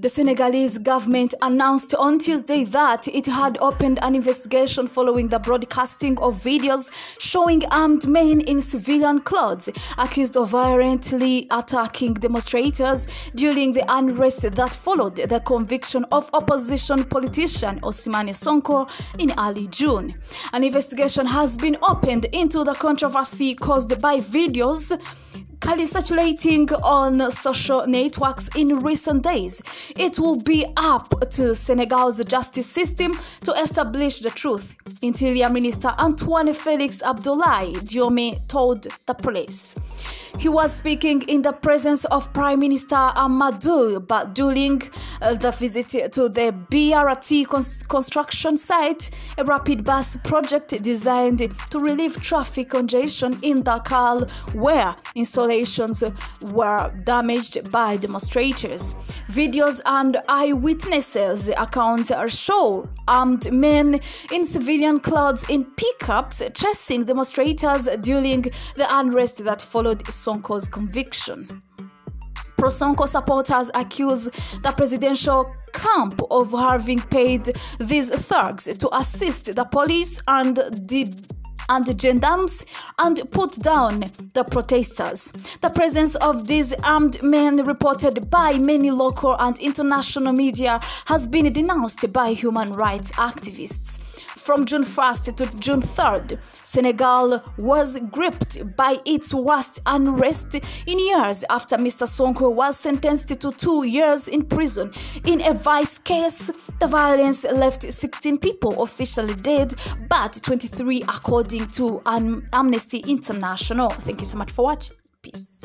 The Senegalese government announced on Tuesday that it had opened an investigation following the broadcasting of videos showing armed men in civilian clothes accused of violently attacking demonstrators during the unrest that followed the conviction of opposition politician Ousmane Sonko in early June. An investigation has been opened into the controversy caused by videos circulating on social networks in recent days. It will be up to Senegal's justice system to establish the truth, Interior Minister Antoine Felix Abdoulaye Diome told the police. He was speaking in the presence of Prime Minister Amadou Ba during uh, the visit to the BRT construction site, a rapid bus project designed to relieve traffic congestion in Dakar, where installations were damaged by demonstrators. Videos and eyewitnesses accounts show armed men in civilian clothes in pickups chasing demonstrators during the unrest that followed Sonko's conviction. Pro Sonko supporters accuse the presidential camp of having paid these thugs to assist the police and the and gendarmes and put down the protesters. The presence of these armed men reported by many local and international media has been denounced by human rights activists. From June 1st to June 3rd, Senegal was gripped by its worst unrest in years after Mr. Sonko was sentenced to two years in prison. In a vice case, the violence left 16 people officially dead, but 23 according to Amnesty International. Thank you so much for watching. Peace.